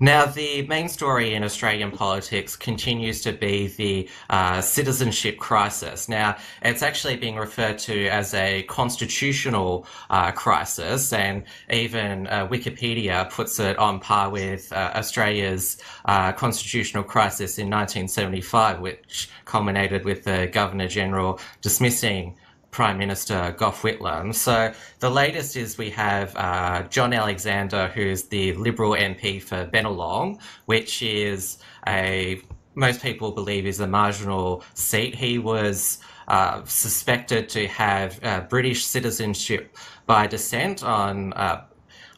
Now, the main story in Australian politics continues to be the uh, citizenship crisis. Now, it's actually being referred to as a constitutional uh, crisis, and even uh, Wikipedia puts it on par with uh, Australia's uh, constitutional crisis in 1975, which culminated with the Governor General dismissing Prime Minister Gough Whitlam. So the latest is we have uh, John Alexander, who's the Liberal MP for Bennelong, which is a most people believe is a marginal seat. He was uh, suspected to have uh, British citizenship by descent on uh,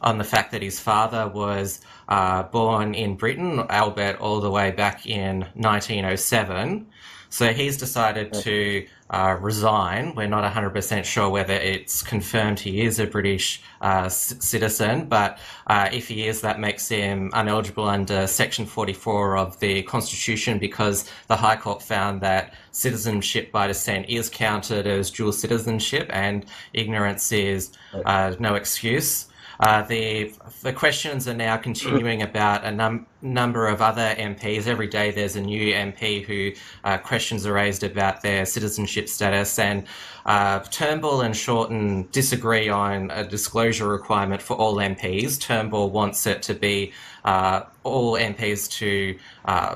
on the fact that his father was uh, born in Britain, albeit all the way back in 1907. So he's decided to uh, resign. We're not 100% sure whether it's confirmed he is a British uh, c- citizen, but uh, if he is, that makes him ineligible under Section 44 of the Constitution because the High Court found that citizenship by descent is counted as dual citizenship and ignorance is uh, no excuse. Uh, the the questions are now continuing about a num- number of other MPs. Every day there's a new MP who uh, questions are raised about their citizenship status, and uh, Turnbull and Shorten disagree on a disclosure requirement for all MPs. Turnbull wants it to be uh, all MPs to uh,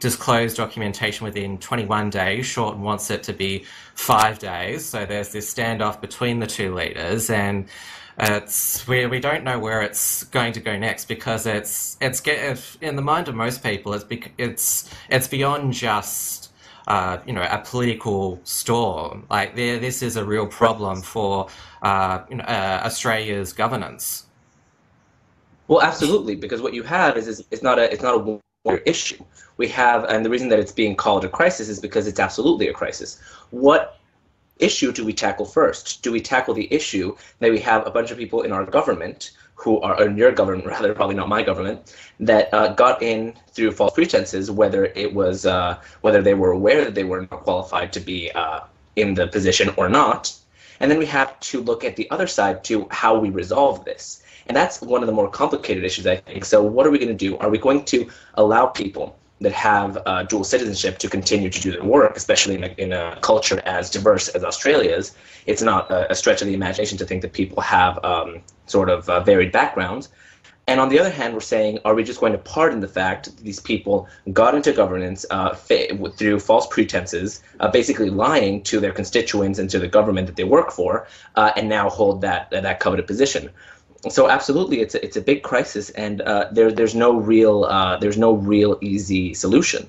disclose documentation within 21 days. Shorten wants it to be five days. So there's this standoff between the two leaders, and it's we, we don't know where it's going to go next because it's it's if, in the mind of most people it's it's it's beyond just uh, you know a political storm. Like there, this is a real problem for uh, you know, uh, Australia's governance. Well, absolutely, because what you have is, is it's not a it's not a issue. We have, and the reason that it's being called a crisis is because it's absolutely a crisis. What issue do we tackle first? Do we tackle the issue that we have a bunch of people in our government who are in your government, rather, probably not my government, that uh, got in through false pretenses, whether it was uh, whether they were aware that they were not qualified to be uh, in the position or not, and then we have to look at the other side to how we resolve this, and that's one of the more complicated issues, I think. So, what are we going to do? Are we going to allow people that have uh, dual citizenship to continue to do their work, especially in a, in a culture as diverse as Australia's. It's not a, a, stretch of the imagination to think that people have um, sort of uh, varied backgrounds. And on the other hand, we're saying, are we just going to pardon the fact that these people got into governance uh, through false pretenses, uh, basically lying to their constituents and to the government that they work for, uh, and now hold that that coveted position? So absolutely, it's a, it's a big crisis, and uh, there there's no real uh, there's no real easy solution.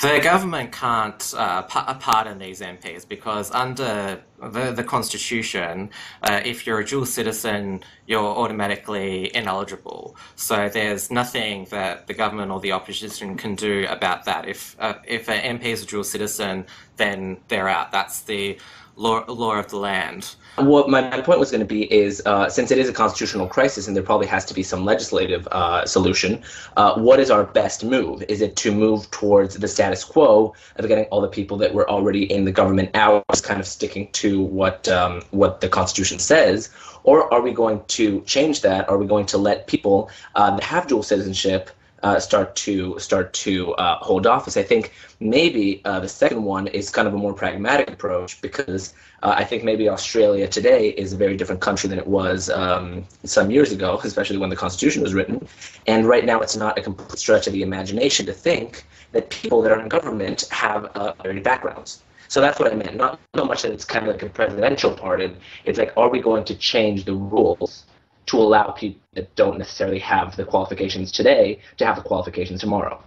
The government can't uh, pardon these MPs because under the, the Constitution, uh, if you're a dual citizen, you're automatically ineligible. So there's nothing that the government or the opposition can do about that. If uh, if an MP is a dual citizen, then they're out. That's the law, of the land. What my, my point was going to be is uh, since it is a constitutional crisis and there probably has to be some legislative uh, solution, uh, what is our best move? Is it to move towards the status quo of getting all the people that were already in the government out, kind of sticking to what um, what the Constitution says, or are we going to change that? Are we going to let people uh, that have dual citizenship uh, start to start to uh, hold office. I think maybe uh, the second one is kind of a more pragmatic approach because uh, I think maybe Australia today is a very different country than it was um, some years ago, especially when the Constitution was written. And right now, it's not a complete stretch of the imagination to think that people that are in government have uh, varied backgrounds. So that's what I meant. Not so much that it's kind of like a presidential pardon. It's like, are we going to change the rules to allow people that don't necessarily have the qualifications today to have the qualifications tomorrow.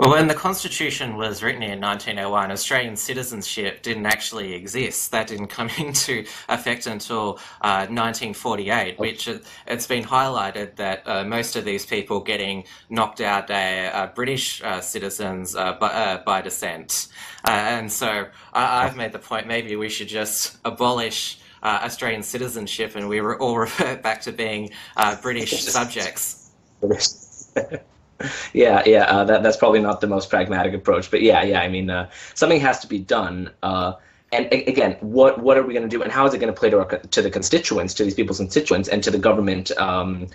Well, when the Constitution was written in 1901, Australian citizenship didn't actually exist. That didn't come into effect until uh, 1948, which it's been highlighted that uh, most of these people getting knocked out are British uh, citizens uh, by, uh, by, descent. Uh, and so I, I've made the point maybe we should just abolish uh, Australian citizenship and we were all revert back to being uh, British subjects. yeah, yeah, uh, that, that's probably not the most pragmatic approach, but yeah, yeah, I mean, uh, something has to be done. Uh, and again, what what are we going to do, and how is it going to play to our, to the constituents, to these people's constituents, and to the government? Um,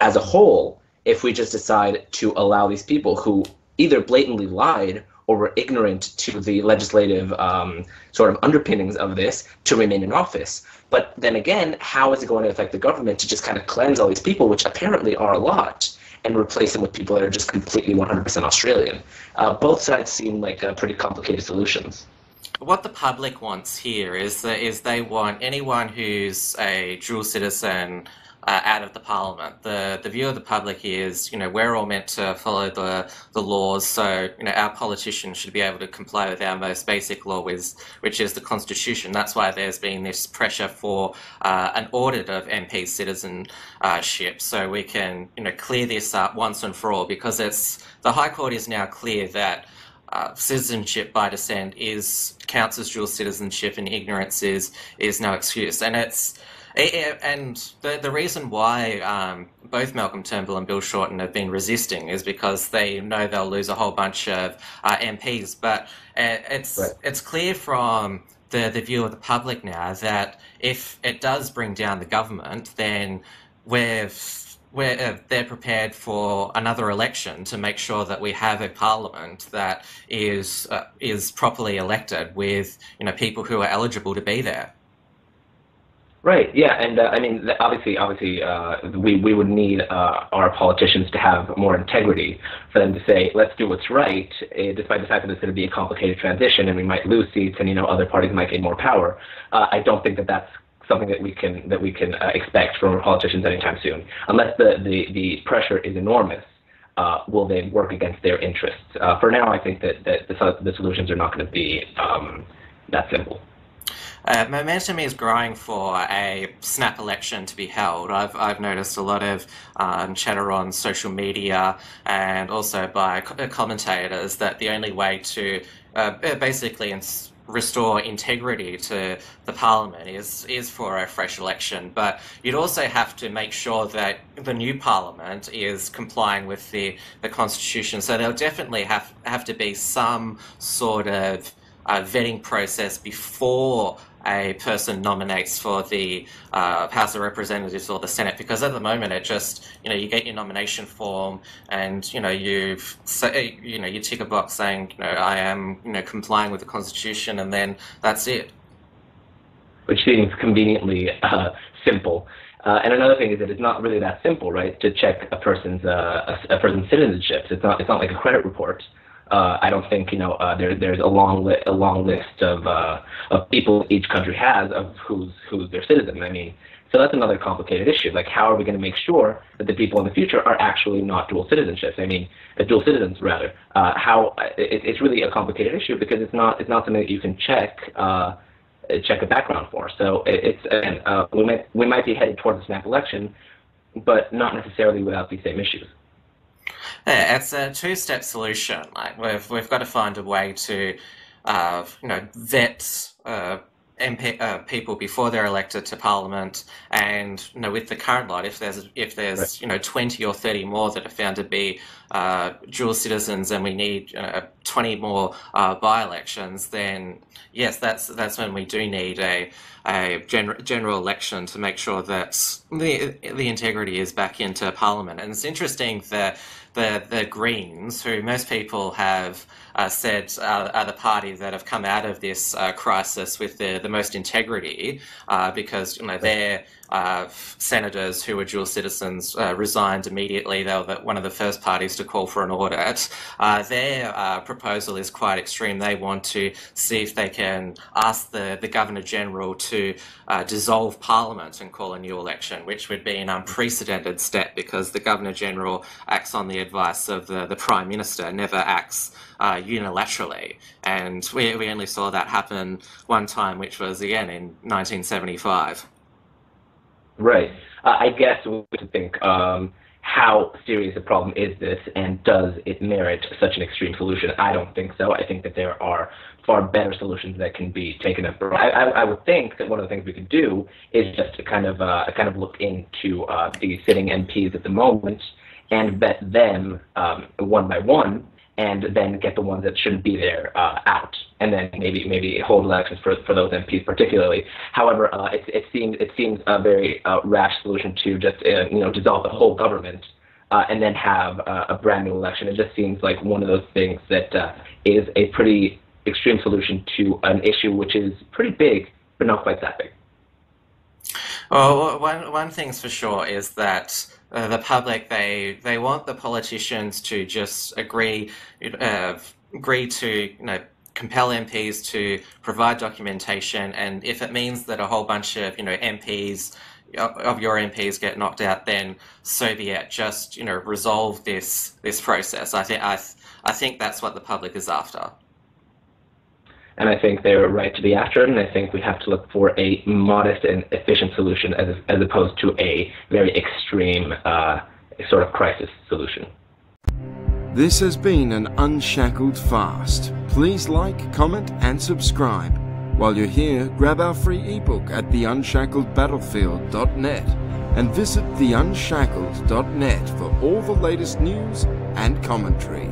as a whole, if we just decide to allow these people who either blatantly lied or were ignorant to the legislative um, sort of underpinnings of this to remain in office. But then again, how is it going to affect the government to just kind of cleanse all these people, which apparently are a lot, and replace them with people that are just completely 100% Australian? Uh, both sides seem like uh, pretty complicated solutions. What the public wants here is that is they want anyone who's a dual citizen uh, out of the parliament. The the view of the public is, you know, we're all meant to follow the the laws, so you know our politicians should be able to comply with our most basic law, which, which is the constitution. That's why there's been this pressure for uh, an audit of MP citizenship, so we can you know clear this up once and for all, because it's the High Court is now clear that. Uh, citizenship by descent is counts as dual citizenship, and ignorance is is no excuse. And it's and the the reason why um, both Malcolm Turnbull and Bill Shorten have been resisting is because they know they'll lose a whole bunch of uh, MPs. But uh, it's right. it's clear from the the view of the public now that if it does bring down the government, then we've we're, uh, they're prepared for another election to make sure that we have a parliament that is uh, is properly elected with you know people who are eligible to be there. Right. Yeah, and uh, I mean, obviously, obviously, uh, we we would need uh, our politicians to have more integrity for them to say, let's do what's right, uh, despite the fact that it's going to be a complicated transition and we might lose seats and you know other parties might gain more power. Uh, I don't think that that's something that we can that we can uh, expect from our politicians anytime soon, unless the the, the pressure is enormous. will then work against their interests. for now, I think that, that the, the solutions are not going to be um, that simple. Uh, momentum is growing for a snap election to be held. I've, I've noticed a lot of um, chatter on social media and also by uh, commentators that the only way to uh, basically ins- restore integrity to the parliament is is for a fresh election. But you'd also have to make sure that the new parliament is complying with the, the constitution. So there'll definitely have have to be some sort of uh, vetting process before a person nominates for the uh, House of Representatives or the Senate, because at the moment it just you know you get your nomination form and you know you say you know you tick a box saying you know I am you know complying with the Constitution, and then that's it. Which seems conveniently uh, simple. Uh, and another thing is that it's not really that simple, right? To check a person's uh, a, a, person's citizenship. It's not it's not like a credit report uh, I don't think you know uh, there, there's a long li- a long list of uh, of people each country has of who's who's their citizen. I mean, so that's another complicated issue. Like, how are we going to make sure that the people in the future are actually not dual citizenships? I mean, uh, dual citizens rather. Uh, how it, it's really a complicated issue because it's not it's not something that you can check uh, check a background for. So it, it's again, uh, we might we might be headed towards a snap election, but not necessarily without these same issues. Yeah, it's a two-step solution. Like we've we've got to find a way to, uh, you know, vet uh, MP, uh, people before they're elected to Parliament, and you know, with the current lot, if there's if there's right. you know twenty or thirty more that are found to be uh, dual citizens, and we need uh, twenty more uh, by-elections, then yes, that's that's when we do need a a gen- general election to make sure that the the integrity is back into Parliament. And it's interesting that the the Greens, who most people have uh, said uh, are the party that have come out of this uh, crisis with the, the most integrity, uh, because you know their uh, senators who were dual citizens uh, resigned immediately. They were one of the first parties to call for an audit. their proposal is quite extreme. They want to see if they can ask the, the Governor General to dissolve Parliament and call a new election, which would be an unprecedented step because the Governor General acts on the advice of the, the Prime Minister, never acts uh, unilaterally. And we, we only saw that happen one time, which was again in 1975. Right. Uh, I guess we could think um, how serious a problem is this, and does it merit such an extreme solution? I don't think so. I think that there are far better solutions that can be taken up. I, I, I would think that one of the things we could do is just to kind of uh, kind of look into uh, the sitting MPs at the moment and vet them um, one by one and then get the ones that shouldn't be there uh, out, and then maybe maybe hold elections for, for those MPs particularly. However, uh, it, it seems it seems a very uh, rash solution to just uh, you know dissolve the whole government uh, and then have uh, a brand new election. It just seems like one of those things that is a pretty extreme solution to an issue which is pretty big, but not quite that big. Well, one one thing's for sure is that uh, the public they they want the politicians to just agree uh, agree to you know compel MPs to provide documentation, and if it means that a whole bunch of you know MPs of your MPs get knocked out, then so be it. Just you know resolve this this process. I think I I think that's what the public is after and I think they're right to be after it, and I think we have to look for a modest and efficient solution as, as opposed to a very extreme uh, sort of crisis solution. This has been an Unshackled Fast. Please like, comment, and subscribe. While you're here, grab our free ebook at theunshackledbattlefield.net and visit theunshackled.net for all the latest news and commentary.